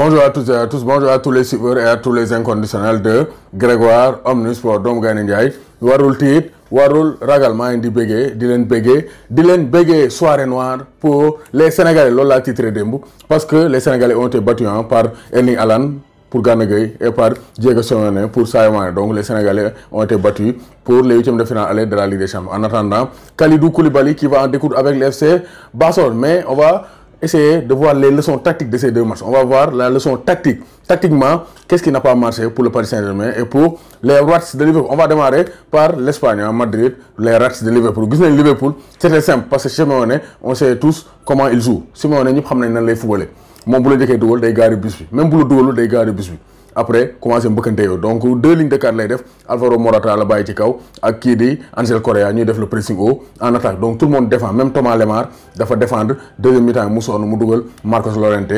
Bonjour à tous et à tous, bonjour à tous les suiveurs et à tous les inconditionnels de Grégoire Omnisport doomu Gaynde warul tiit warul ragal maa ngi di béggee di leen soirée noire pour les Sénégalais loolu laa titré démb parce que les Sénégalais ont été battus par Erling Haaland pour Gana et par Diego Simeone pour Sadio donc les Sénégalais ont été battus pour les huitièmes de finale aller de la Ligue des Champions. En attendant Kalidou Koulibaly qui va en découdre avec le FC Barcelone. Mais on va essayer de voir les leçons tactiques de ces deux matchs. On va voir la leçon tactique. Tactiquement qu'est-ce qui n'a pas marché pour le Paris Saint-Germain et pour les Rats de Liverpool? On va démarrer par l'Espagne à Madrid les Rats de Liverpool. Nañ Liverpool c'était simple parce que Simeone on sait tous comment il joue. Simeone ñëpp xam nañ nan lay footballé moom bu la jëkkee dugal day gaari bus bi. Même bu la dugalul day gaari bus bi après commencé mbëkkante yow donc deux lignes de quatre lay Alvaro Morata la bàyyi ci kaw ak di Angel Correa ñuy le pressing haut en attaque. Donc tout le monde défend. Même Thomas Lemar dafa défendre. Deuxième mi-temps mu mu Marcos Llorente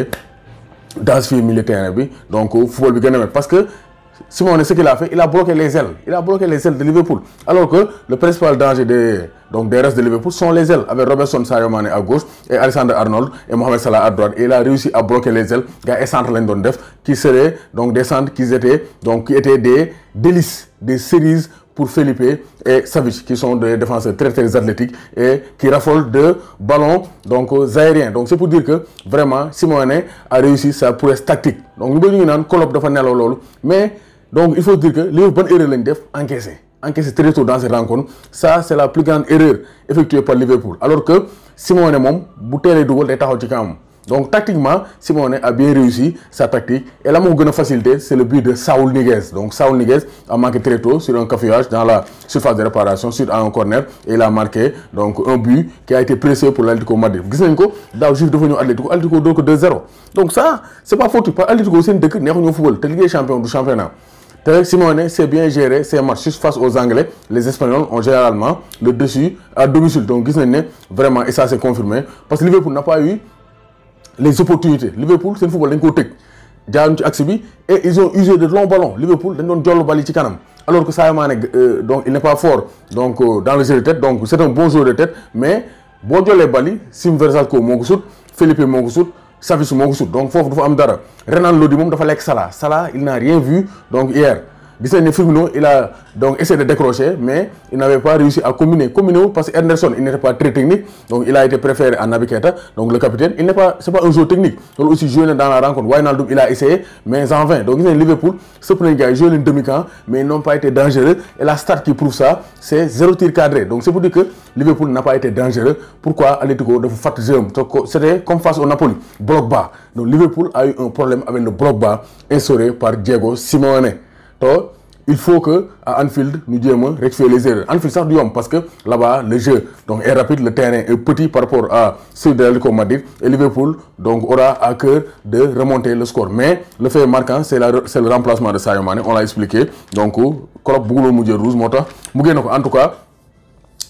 dans fii milieu terrain bi. Donc football bi gën parce que Simeone ce qu'il a fait il a bloqué les ailes. Il a bloqué les ailes de Liverpool. Alors que le principal danger des donc des restes de Liverpool sont les ailes. Avec Robertson Sadio Mané à gauche et Alexander Arnold et Mohamed Salah à droite. Et il a réussi à bloquer les ailes. Gars yi centre def qui seraient donc des centres qui étaient donc qui étaient des délices des cerises pour Felipe et Savic qui sont des défenseurs très très athlétiques et qui raffolent de ballons donc aériens. Donc c'est pour dire que vraiment Simeone a réussi sa prouesse tactique. Donc naan Klopp dafa nelaw loolu mais donc il faut dire que Liverpool bonne erreur lañ def? Encaissé encaissé très tôt dans cette rencontre ça c'est la plus grande erreur effectuée par Liverpool. Alors que Simeone moom bu teelee dugal day taxaw donc tactiquement Simeone a bien réussi sa tactique. Et la moo a facilité c'est le but de Saúl Ñíguez donc Saúl Ñíguez a marqué très tôt sur un cafouillage dans la surface de réparation suite à un corner et il a marqué donc un but qui a été précieux pour l'Atlético Madrid. Gis nañ ko daaw Juve dafa Atlético Atlético doo ko 2-0 donc ça c'est pas fautif parce que Atlético seen dëkk neexu ñoo football te Ligue des champions du championnat te Simeone sait bien gérer ses matchs face aux Anglais. Les Espagnols ont généralement le dessus à domicile. Donc gis nañ ne vraiment et ça c'est confirmé. Parce que Liverpool n'a pas eu les opportunités. Liverpool football tëj. Jaaruñ ci axe bi et ils ont usé de longs ballons. Liverpool yi ci kanam. Alors que Sadio Mané donc il n'est pas fort. Donc dans le jeu de tête donc c'est un bon joueur de tête. Mais boo jollee bal yi Sim Versalco moo ko sut Felipe Savic moo ko sut. Donc foofu dafa am dara. Renan Lodi moom dafa lekk Salah. Salah il n'a rien vu. Donc hier il a essayé de décrocher mais il n'avait pas réussi à combiner combiner parce que il n'était pas très technique donc il a été préféré à Naby Keita. Donc le capitaine il n'est pas pas un joueur technique. Loolu aussi joué dans la rencontre. Wijnaldum il a essayé mais en vain. Donc Liverpool sëpp nañ gars joué leen demi-camp mais ils n'ont pas été dangereux. Et la stat qui prouve ça c'est zéro tir cadré. Donc c'est pour dire que Liverpool n'a pas été dangereux. Pourquoi Atlético dafa fatt jeu c'était comme face au Napoli bloc bas donc Liverpool a eu un problème avec le bloc bas instauré par Diego Simeone il faut que Anfield ñu jéem rectifier les erreurs. Anfield sax du parce que là-bas le jeu donc est rapide le terrain est petit par rapport à celui de l'Atlético Madrid et Liverpool donc aura à cœur de remonter le score. Mais le fait marquant c'est le remplacement de Sadio on l'a expliqué. Donc Klopp bëgguloon mu jël rouge en tout cas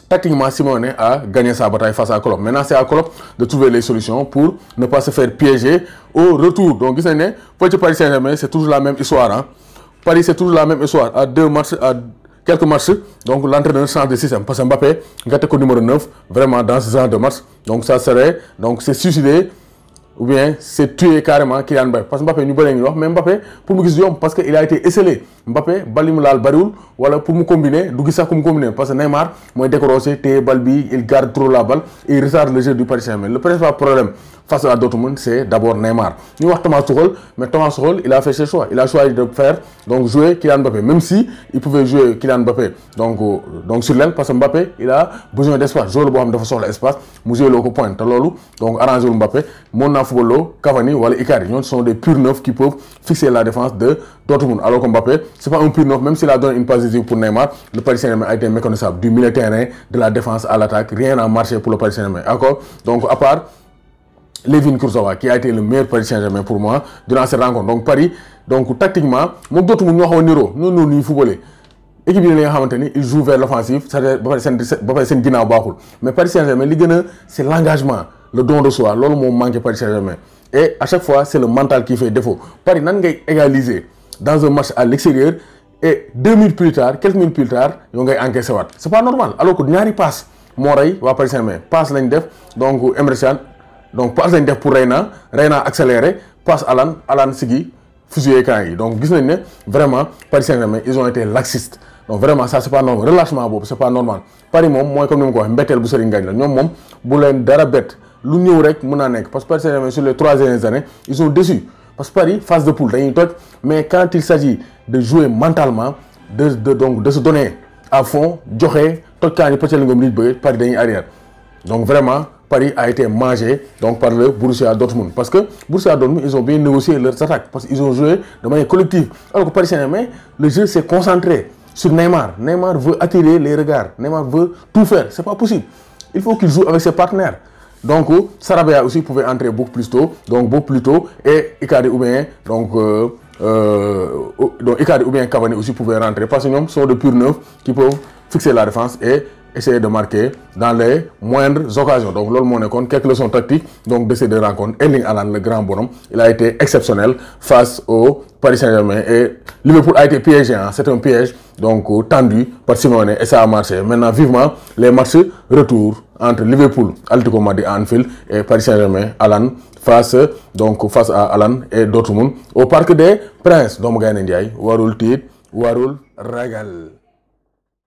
tactiquement Simeone a gagné sa bataille face à Klopp. Maintenant c'est à Klopp de trouver les solutions pour ne pas se faire piéger au retour. Donc gis nañ ne Paris Saint-Germain c'est toujours la même histoire hein Paris c'est toujours la même histoire. À deux matchs à quelques matchs donc l'entraîneur change de système. Parce que Mbappé nga teg ko numéro 9 vraiment dans ce genre de match. Donc ça serait donc c'est suicider ou bien c'est tuer carrément Kylian Mbappé. Parce que Mbappé bëree ngi wax mais Mbappé pour gis yomb parce que il a été esselé. Mbappé bal yi mu laal bariwul wala pour mu combiner sax ku mu combiner. Parce que Neymar téye bal bi il garde trop la balle et il retarde le jeu du Paris Saint-Germain. Le principal problème face à Dortmund c'est d'abord Neymar. Ñu wax Thomas Tuchel mais Thomas Tuchel il a fait ses choix. Il a choisi de faire donc jouer Kylian Mbappé même si il pouvait jouer Kylian Mbappé donc donc sur l'aile parce que Mbappé il a besoin d'espace. Joueur boo xam dafa soxla espace mu jouer loo ko point. Donc arrangé wul Mbappé. Football loo Cavani Icardi ñooñu sont des purs neufs qui peuvent fixer la défense de Dortmund. Alors que Mbappé c'est pas un pur neuf même s'il a donné une passe décisive pour Neymar le Paris a été méconnaissable du milieu terrain de la défense à l'attaque. Rien n'a marché pour le Paris Saint-Germain. D'accord? Donc à part Layvin Kurzawa qui a été le meilleur Paris Saint-Germain pour moi durant cette rencontre. Donc Paris donc tactiquement moom ñoo xaw a niroo ñoo noonu ñuy footballé. Équipe yi la il joue vers l'offensive c'est-à-dire ba pare seen ba pare seen mais Paris Saint-Germain c'est l'engagement le don de soi loolu moo manqué Paris Saint-Germain. Et à chaque fois c'est le mental qui fait défaut. Paris nan ngay égaliser dans un match à l'extérieur et deux minutes plus tard quelques minutes plus tard yow ngay encaissé waat. C'est pas normal alors que ñaari passe moo rey waa Paris Saint-Germain. Passe lañ donc Emre donc passe lañ def pour Reina Reina accéléré passe Alan Alan sigi fusillé camp yi. Donc gis nañ ne vraiment Paris Saint-Germain ils ont été laxistes. Donc vraiment ça c'est pas normal. Relâchement boobu c'est pas normal. Paris moom mooy comme ni ma ko waxee mbetteel bu Serigne Ngagne la. Ñoom moom bu leen dara bett lu ñëw rek mën naa parce que Paris Saint-Germain sur les trois dernières années ils sont déçus parce que Paris phase de poule dañuy toj. Mais quand il s'agit de jouer mentalement de de donc de se donner à fond joxe toj kaa ñu pëccali ngom liñ bëgg Paris dañuy arrière. Donc vraiment Paris a été mangé donc par le Borussia Dortmund. Parce que Borussia Dortmund ils ont bien négocié leurs attaques. Parce qu'ils ont joué de manière collective. Alors que Paris Saint-Germain le jeu s'est concentré sur Neymar. Neymar veut attirer les regards. Neymar veut tout faire. C'est pas possible. Il faut qu'il joue avec ses partenaires. Donc Sarabia aussi pouvait entrer beaucoup plus tôt. Donc beaucoup plus tôt. Et Icardi ou bien donc euh, euh, donc ou bien Cavani aussi pouvaient rentrer. Parce que ñoom sont de purs neufs qui peuvent fixer la défense et essayer de marquer dans les moindres occasions. Donc loolu moo nekkoon quelques leçons tactiques donc de ces deux rencontres. Erling Haaland le grand bonhomme il a été exceptionnel face au Paris Saint-Germain. Et Liverpool a été piégé hein. c'est un piège donc tendu par Simeone et ça a marché. Maintenant vivement les matchs retour entre Liverpool Atlético Madrid Anfield et Paris Saint-Germain Haaland face donc face à Haaland et Dortmund au Parc des Princes. Doomu Gaynde Njaay warul tiit warul ragal